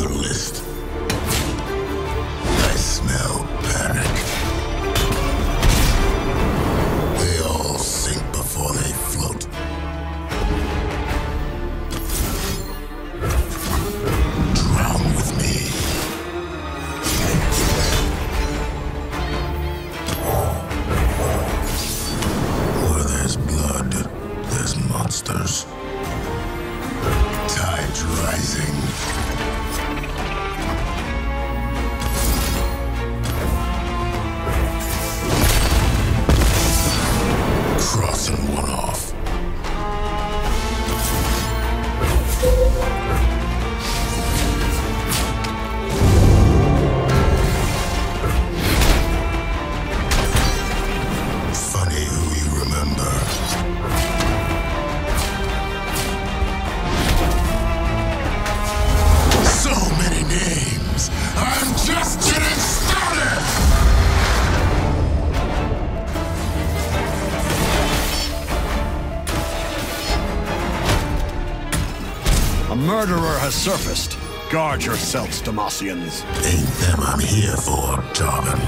your list. I smell panic. They all sink before they float. Drown with me. Where there's blood, there's monsters. Tide rising. I'm just getting started! A murderer has surfaced. Guard yourselves, Demacians. Ain't them I'm here for, Jarvan.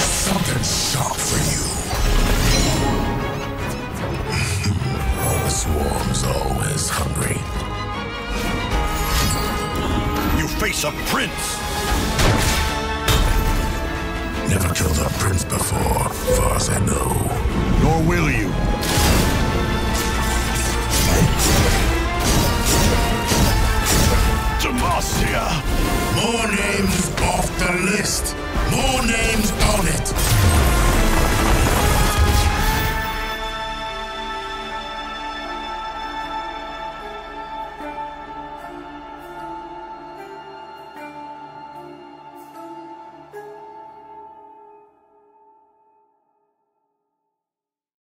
Something sharp for you. the swarm's always hungry. You face a prince! Killed a prince before, far as I know. Nor will you.